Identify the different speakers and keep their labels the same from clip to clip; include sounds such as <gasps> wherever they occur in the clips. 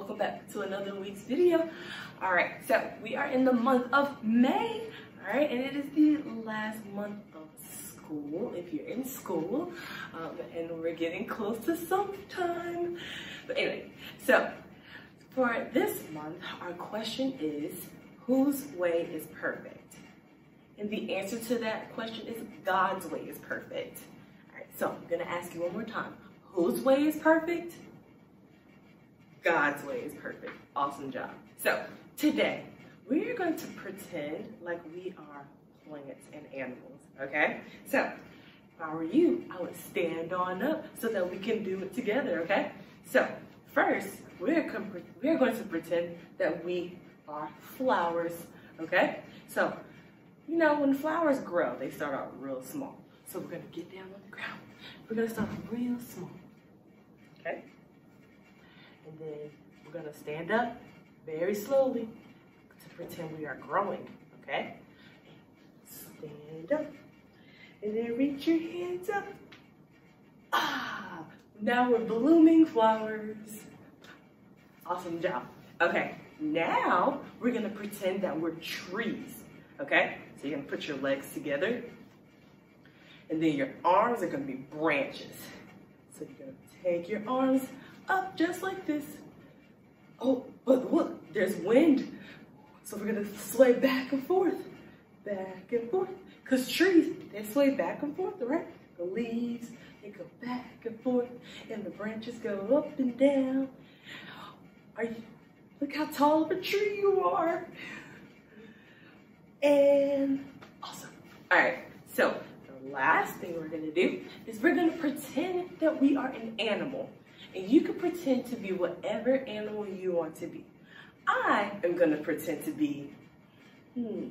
Speaker 1: welcome back to another week's video. All right, so we are in the month of May, all right, and it is the last month of school, if you're in school, um, and we're getting close to summertime. But anyway, so for this month, our question is, whose way is perfect? And the answer to that question is God's way is perfect. All right, so I'm gonna ask you one more time. Whose way is perfect? God's way is perfect. Awesome job. So today, we are going to pretend like we are plants and animals, okay? So if I were you, I would stand on up so that we can do it together, okay? So first, we're, we're going to pretend that we are flowers, okay? So, you know, when flowers grow, they start out real small. So we're gonna get down on the ground. We're gonna start real small, okay? And then we're gonna stand up very slowly to pretend we are growing, okay? Stand up, and then reach your hands up. Ah, now we're blooming flowers. Awesome job. Okay, now we're gonna pretend that we're trees, okay? So you're gonna put your legs together and then your arms are gonna be branches. So you're gonna take your arms up just like this. Oh, but look, there's wind. So we're gonna sway back and forth, back and forth. Cause trees, they sway back and forth, right? The leaves, they go back and forth and the branches go up and down. Are you, look how tall of a tree you are. And awesome. All right, so the last thing we're gonna do is we're gonna pretend that we are an animal. And you can pretend to be whatever animal you want to be. I am gonna pretend to be hmm,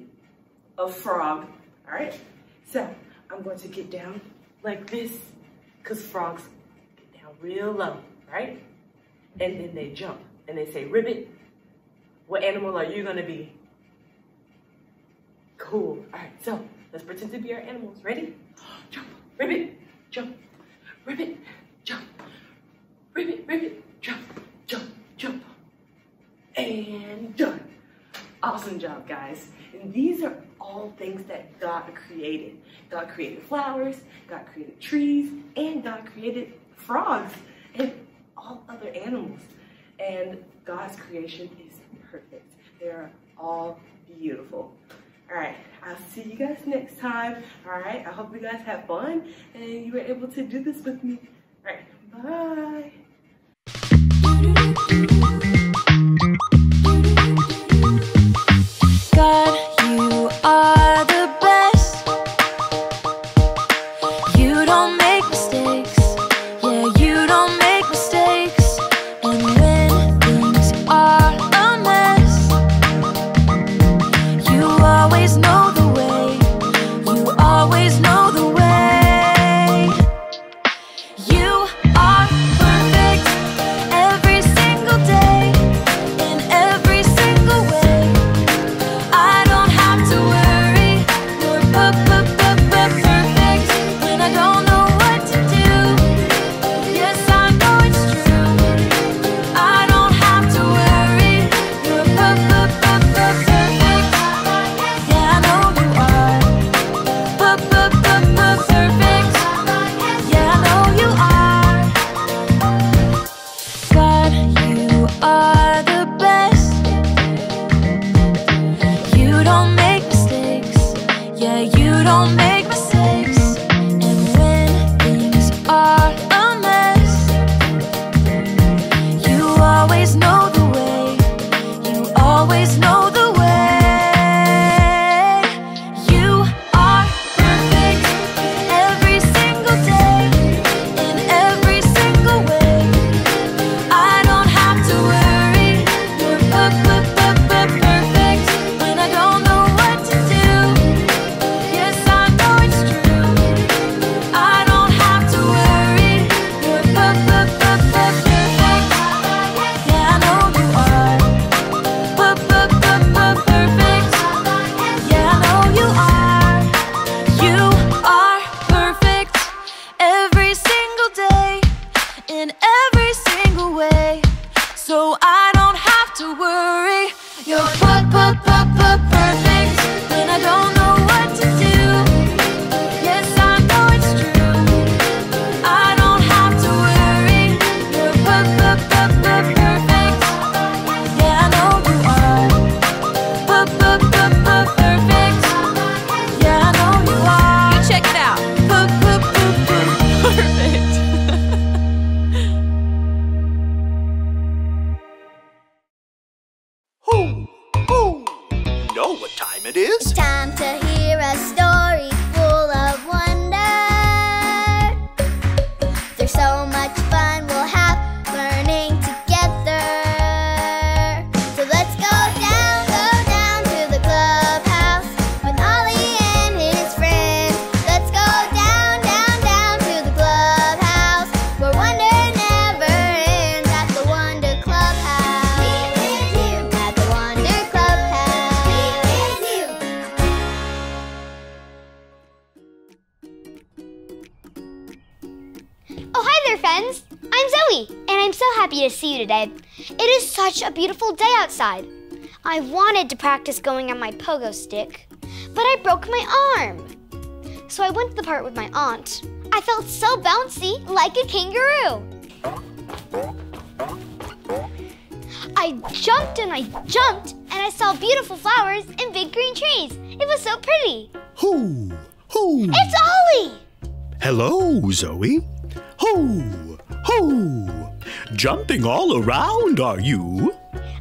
Speaker 1: a frog, all right? So I'm going to get down like this, because frogs get down real low, right? And then they jump and they say, ribbit, what animal are you gonna be? Cool, all right, so Let's pretend to be our animals. Ready? <gasps> Jump, ribbit, jump, ribbit, jump, ribbit, ribbit, jump, jump, jump. And done. Awesome job, guys. And these are all things that God created. God created flowers, God created trees, and God created frogs and all other animals. And God's creation is perfect. They are all beautiful. All right, I'll see you guys next time. All right, I hope you guys have fun and you were able to do this with me. All right, bye.
Speaker 2: God, you
Speaker 3: are. are friends! I'm Zoe, and I'm so happy to see you today. It is such a beautiful day outside. I wanted to practice going on my pogo stick, but I broke my arm. So I went to the park with my aunt. I felt so bouncy, like a kangaroo. I jumped and I jumped, and I saw beautiful flowers and big green trees. It was so pretty.
Speaker 4: Who? Who?
Speaker 3: It's Ollie!
Speaker 4: Hello, Zoe. Ho! Ho! Jumping all around, are you?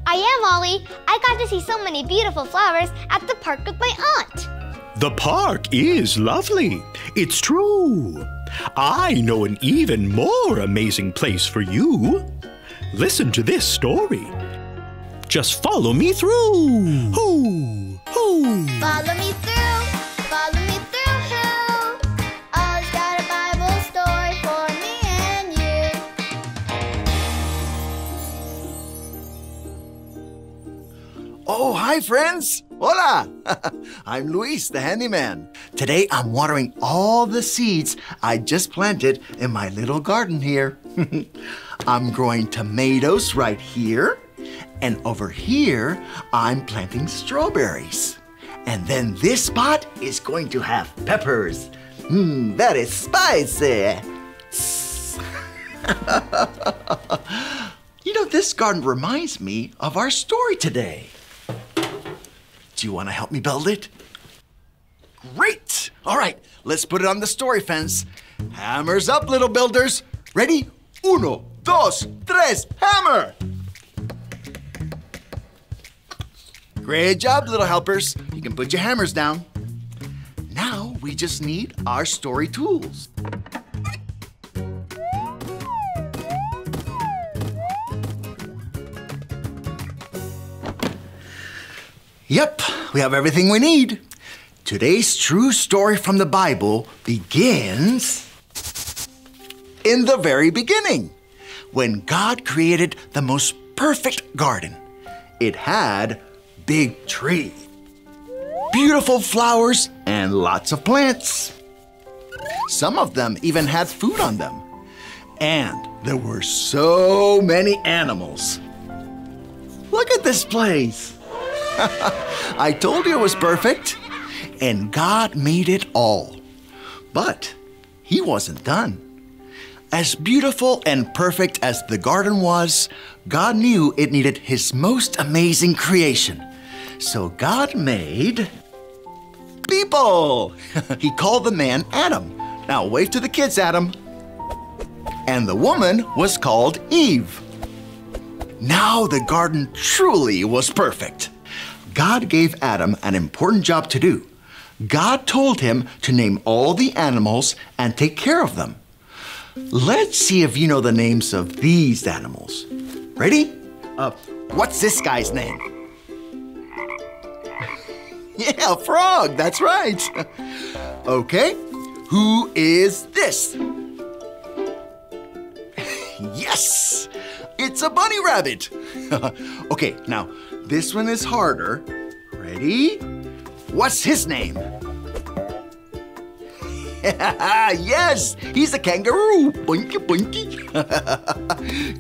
Speaker 3: I am Ollie. I got to see so many beautiful flowers at the park with my aunt.
Speaker 4: The park is lovely. It's true. I know an even more amazing place for you. Listen to this story. Just follow me through. Ho! Ho!
Speaker 2: Follow
Speaker 5: hi, friends. Hola. <laughs> I'm Luis, the handyman. Today I'm watering all the seeds I just planted in my little garden here. <laughs> I'm growing tomatoes right here. And over here, I'm planting strawberries. And then this spot is going to have peppers. Mmm, that is spicy. <laughs> you know, this garden reminds me of our story today. Do you want to help me build it? Great! All right, let's put it on the story fence. Hammers up, little builders. Ready? Uno, dos, tres, hammer! Great job, little helpers. You can put your hammers down. Now we just need our story tools. Yep, we have everything we need. Today's true story from the Bible begins in the very beginning when God created the most perfect garden. It had big trees, beautiful flowers, and lots of plants. Some of them even had food on them. And there were so many animals. Look at this place. <laughs> I told you it was perfect. And God made it all. But He wasn't done. As beautiful and perfect as the garden was, God knew it needed His most amazing creation. So God made people. <laughs> he called the man Adam. Now wave to the kids, Adam. And the woman was called Eve. Now the garden truly was perfect. God gave Adam an important job to do. God told him to name all the animals and take care of them. Let's see if you know the names of these animals. Ready? Uh, what's this guy's name? <laughs> yeah, frog, that's right. <laughs> okay, who is this? <laughs> yes, it's a bunny rabbit. <laughs> okay, now this one is harder. Ready? What's his name? <laughs> yes, he's a kangaroo. Boinky, boinky.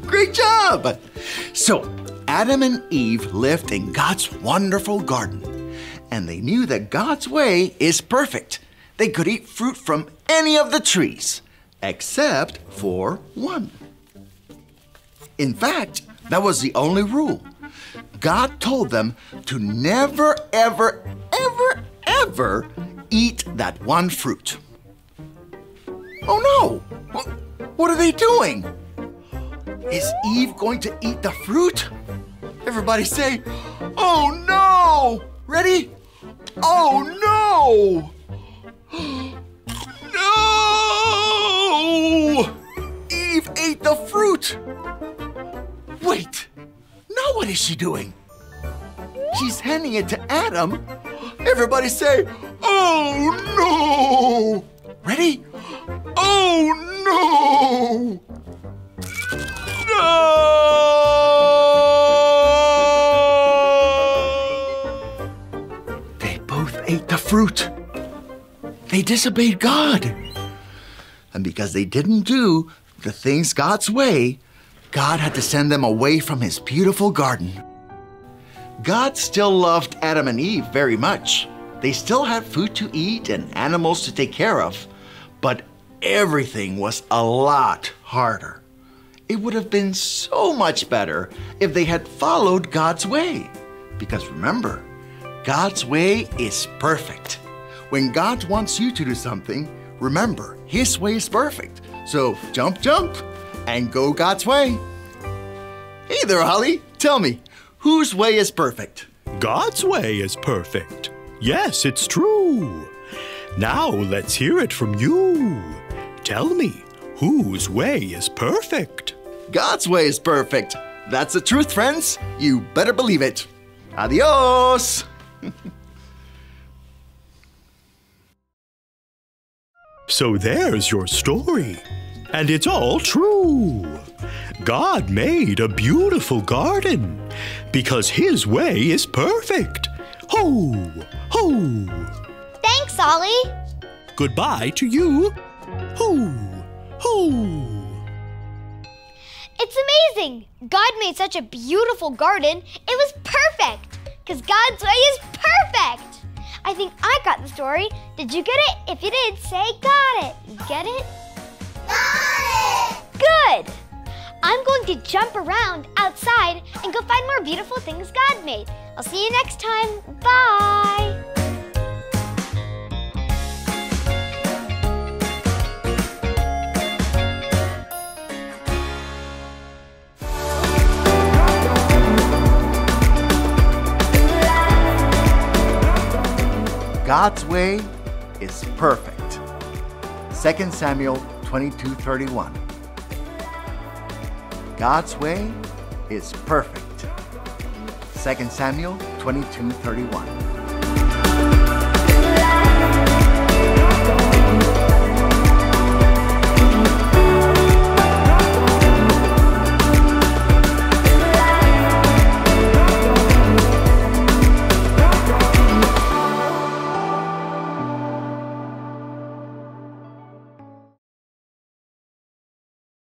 Speaker 5: <laughs> Great job. So, Adam and Eve lived in God's wonderful garden, and they knew that God's way is perfect. They could eat fruit from any of the trees, except for one. In fact, that was the only rule. God told them to never, ever, ever, ever eat that one fruit. Oh no! What, are they doing? Is Eve going to eat the fruit? Everybody say, Oh no! Ready? Oh! No! What is she doing? She's handing it to Adam. Everybody say, oh no! Ready? Oh no! No! They both ate the fruit. They disobeyed God. And because they didn't do the things God's way, God had to send them away from his beautiful garden. God still loved Adam and Eve very much. They still had food to eat and animals to take care of, but everything was a lot harder. It would have been so much better if they had followed God's way. Because remember, God's way is perfect. When God wants you to do something, remember, His way is perfect. So jump, jump, and go God's way. Hey there, Holly. Tell me, whose way is perfect?
Speaker 4: God's way is perfect. Yes, it's true. Now let's hear it from you. Tell me, whose way is perfect?
Speaker 5: God's way is perfect. That's the truth, friends. You better believe it. Adios. <laughs>
Speaker 4: So there's your story. And it's all true. God made a beautiful garden because His way is perfect. Ho, ho.
Speaker 3: Thanks, Ollie.
Speaker 4: Goodbye to you. Ho, ho.
Speaker 3: It's amazing. God made such a beautiful garden. It was perfect because God's way is perfect. I think I got the story. Did you get it? If you did, say got it. You get
Speaker 2: it?
Speaker 3: Good. I'm going to jump around outside and go find more beautiful things God made. I'll see you next time. Bye.
Speaker 5: God's way is perfect. 2 Samuel 22:31. God's way is perfect. 2 Samuel 22:31.